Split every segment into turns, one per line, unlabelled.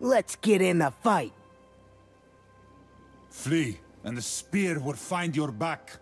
Let's get in the fight.
Flee, and the spear will find your back.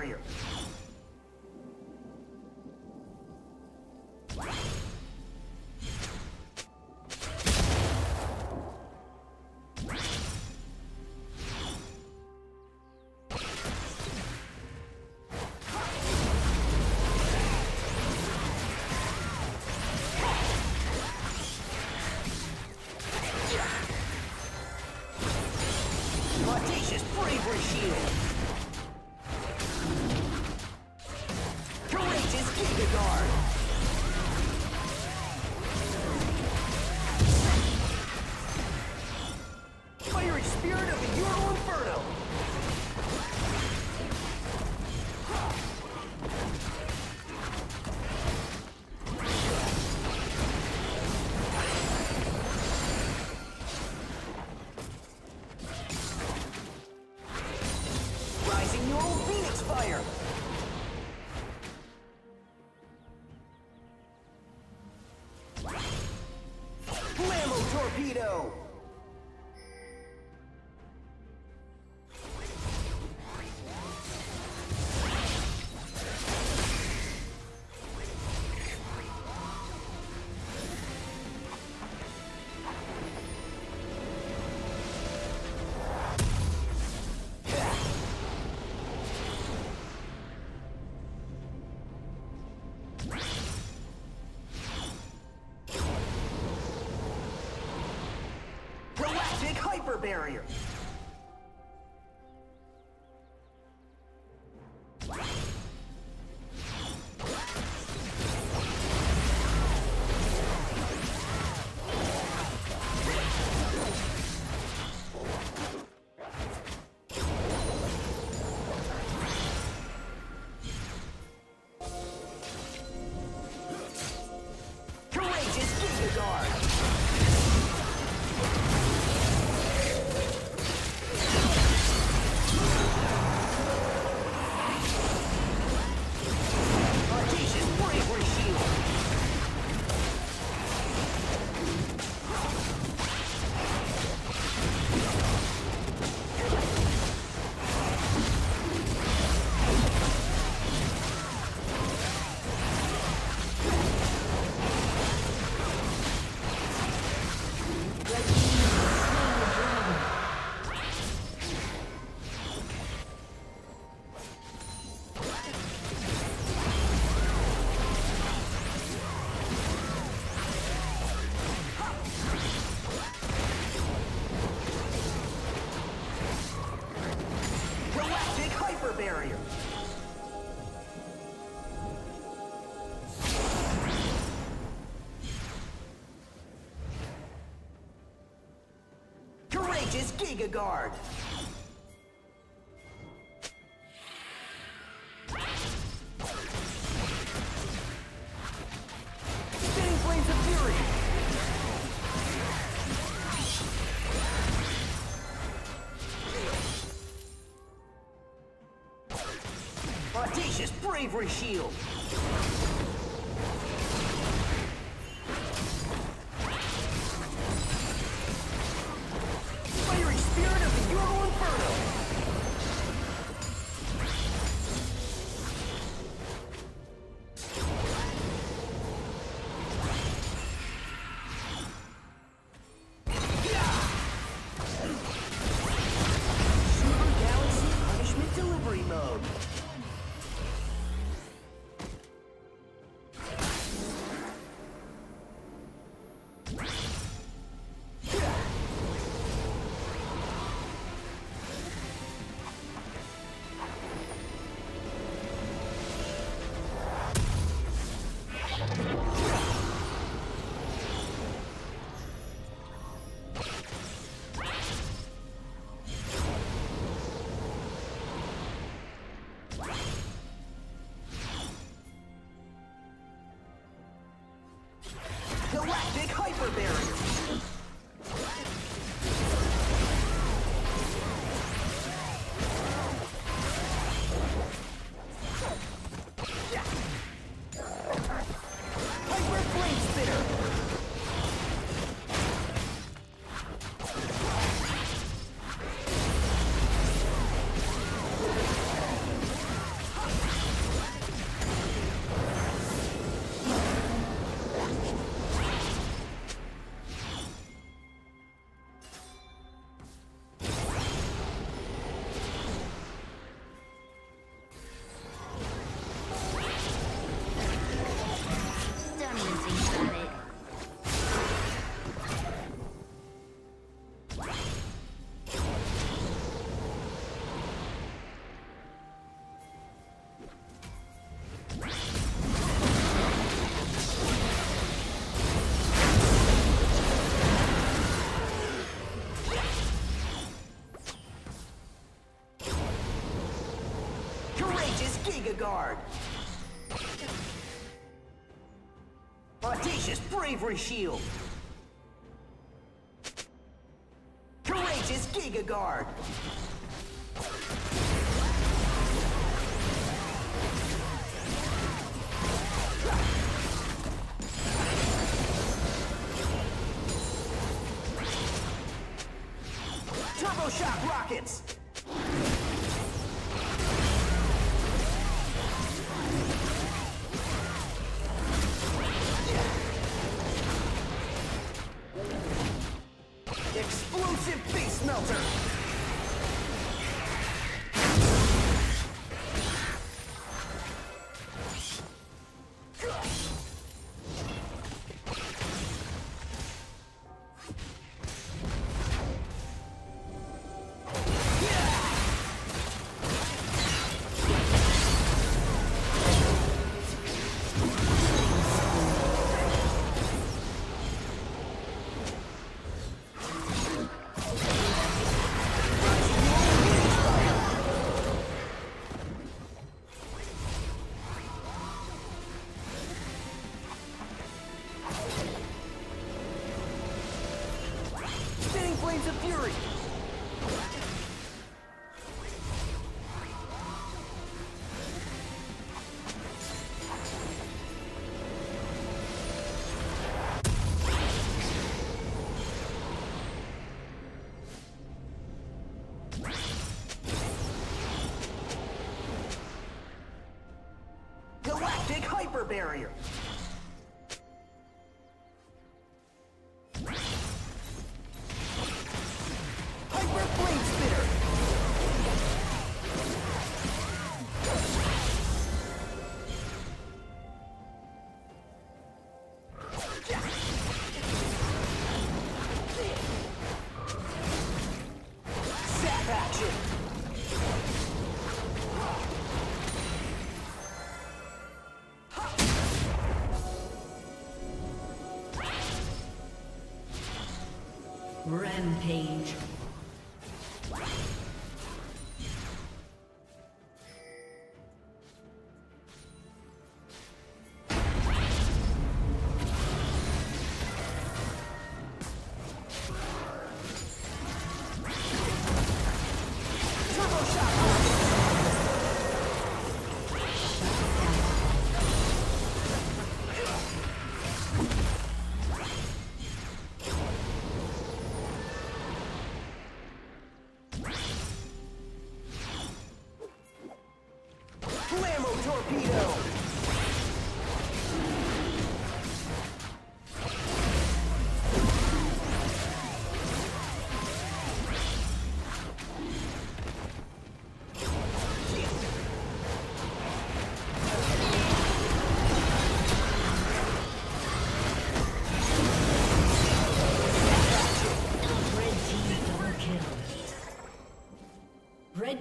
barrier. barrier. Giga Guard. Audacious Bravery Shield! Guard. Audacious Bravery Shield. Courageous Giga Guard. Turbo Shock Rockets. Explosive Hyper Barrier.
Rampage.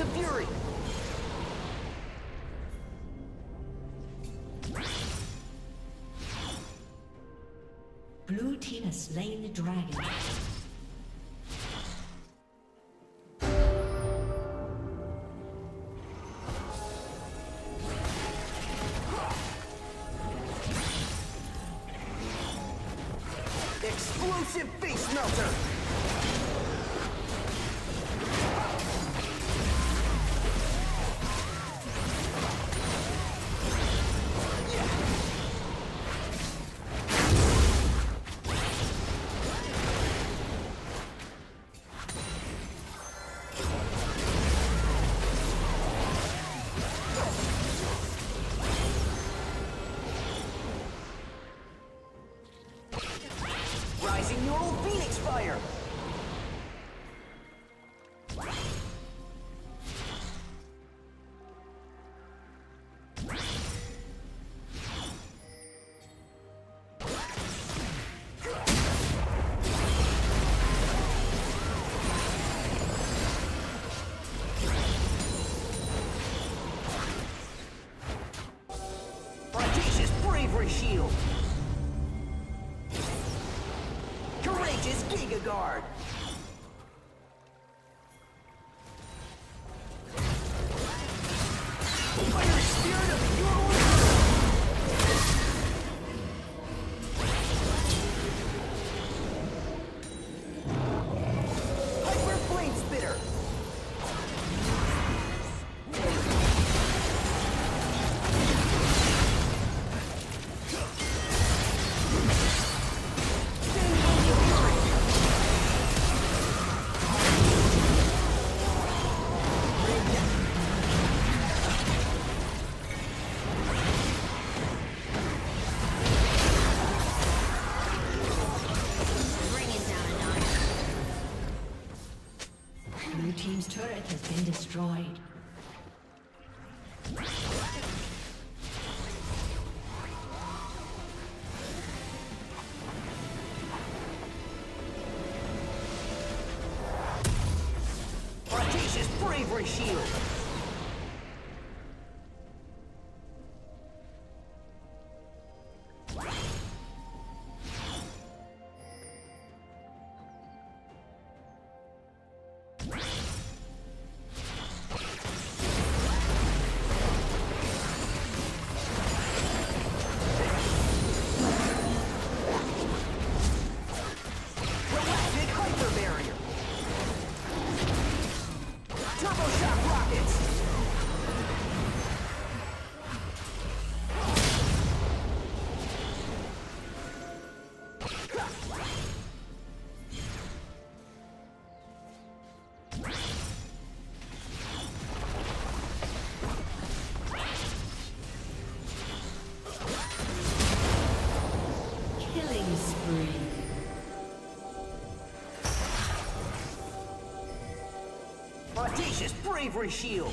Of Fury.
Blue team has slain the dragon.
Explosive Face Melter. neural phoenix fire!
has been destroyed.
Bravery shield! Cassius Bravery Shield!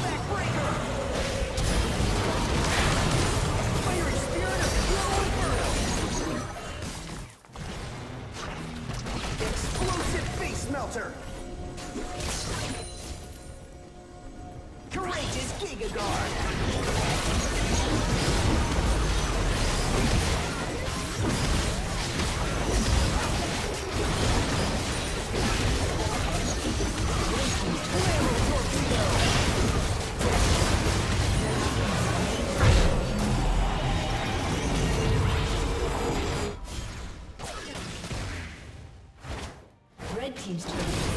team's turret.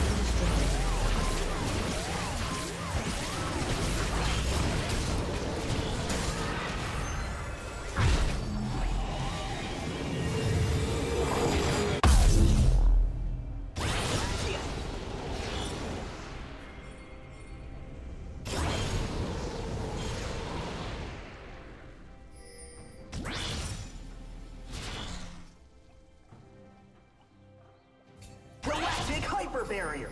barrier.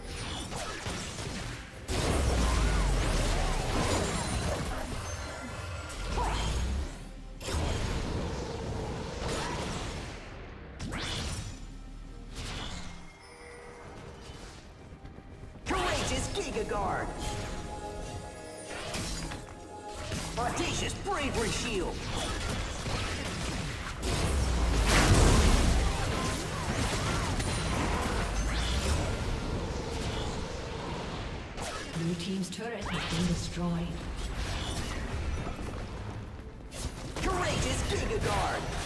Blue Team's turret has been destroyed.
Courageous Giga Guard!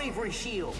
bravery shield.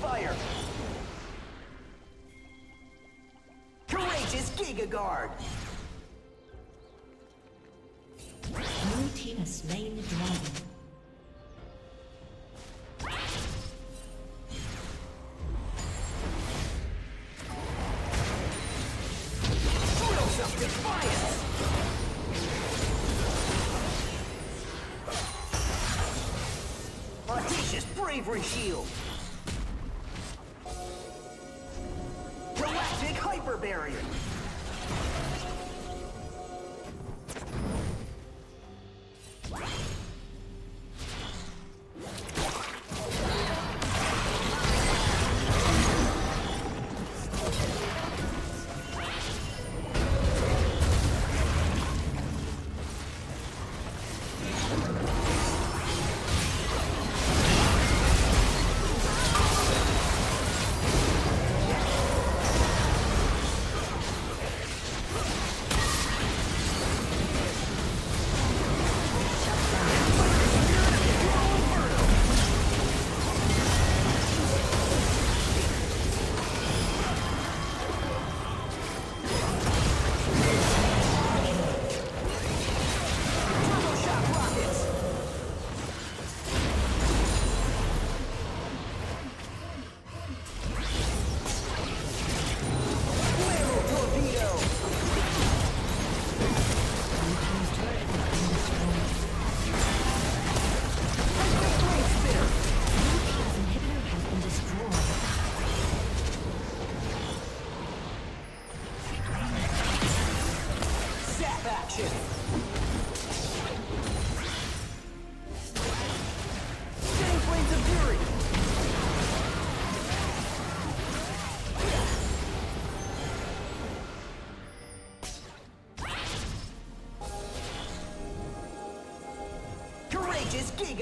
fire! Courageous Giga Guard!
New team has slain the dragon.
bravery shield. Hyper Barrier.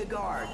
guard.